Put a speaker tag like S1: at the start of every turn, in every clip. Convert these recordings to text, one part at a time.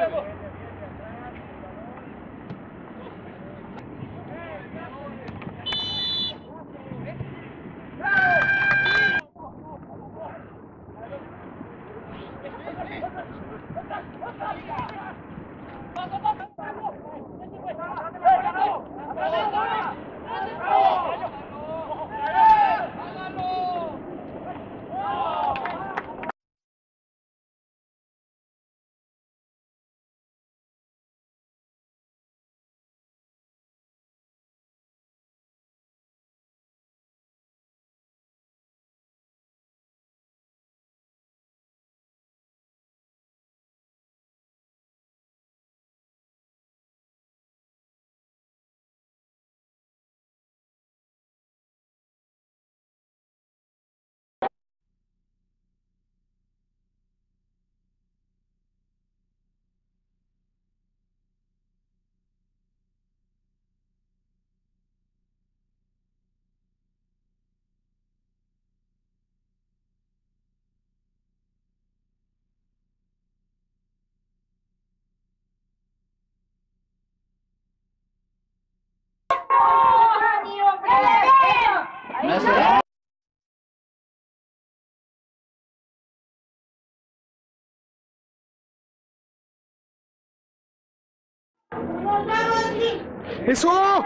S1: 干部。¡Eso! ¡Ah!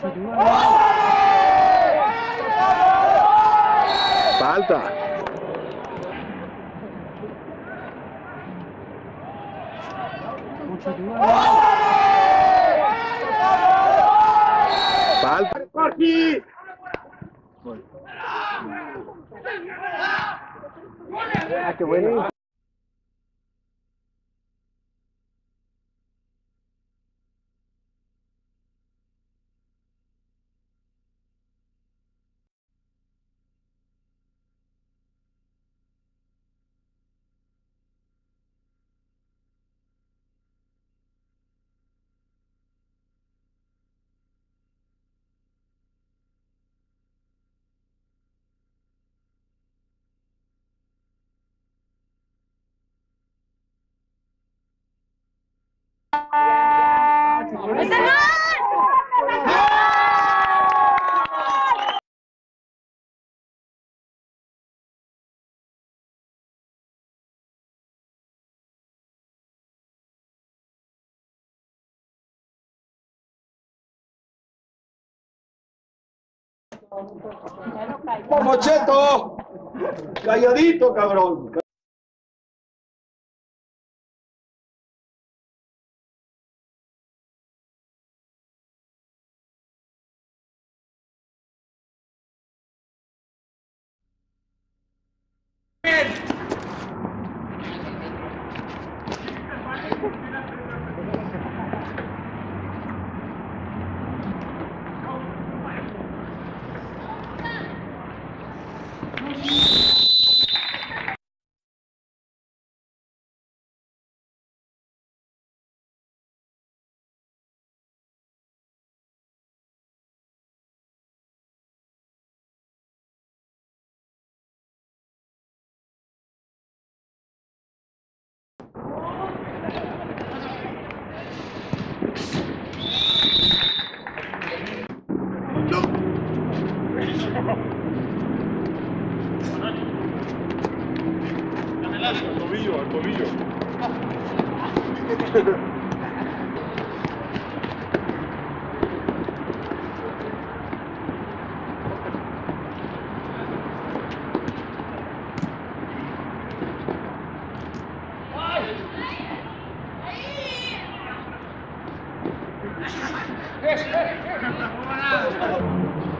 S1: Falta. Falta. Ah, qué bueno.
S2: Mocheto, calladito, cabrón.
S3: Yeah. Tobillo.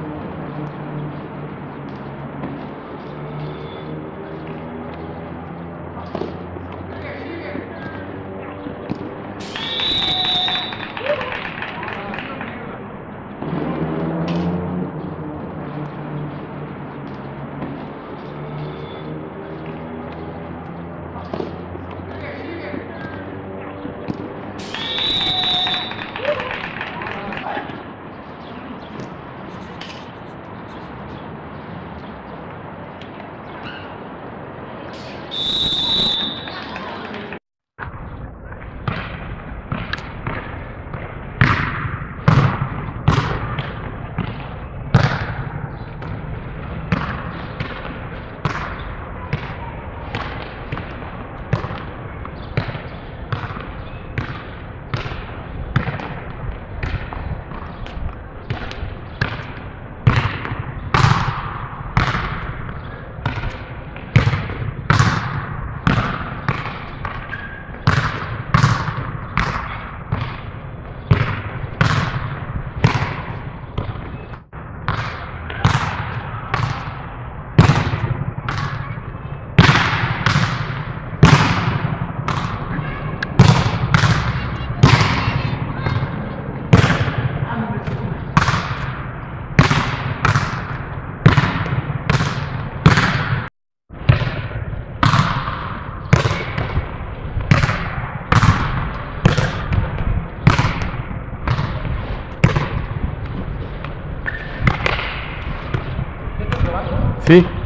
S4: sí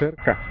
S4: Cerca.